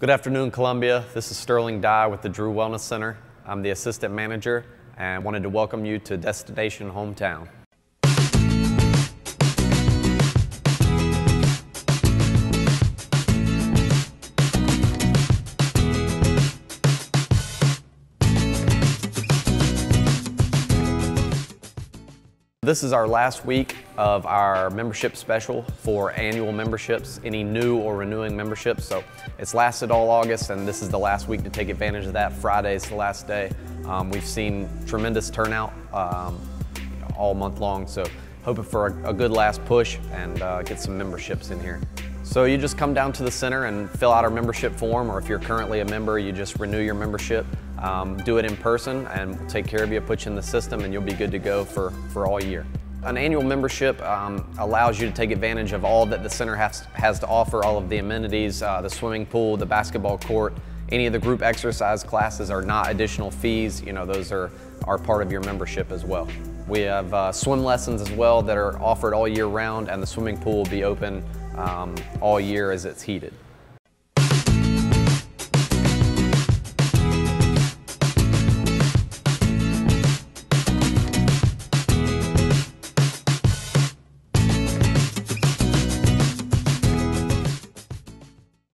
Good afternoon, Columbia. This is Sterling Dye with the Drew Wellness Center. I'm the assistant manager and wanted to welcome you to Destination Hometown. This is our last week of our membership special for annual memberships, any new or renewing memberships. So it's lasted all August and this is the last week to take advantage of that. Friday is the last day. Um, we've seen tremendous turnout um, all month long. So hoping for a, a good last push and uh, get some memberships in here. So you just come down to the center and fill out our membership form, or if you're currently a member, you just renew your membership. Um, do it in person and we'll take care of you, put you in the system, and you'll be good to go for, for all year. An annual membership um, allows you to take advantage of all that the center has, has to offer, all of the amenities, uh, the swimming pool, the basketball court, any of the group exercise classes are not additional fees. You know, those are, are part of your membership as well. We have uh, swim lessons as well that are offered all year round and the swimming pool will be open um, all year as it's heated.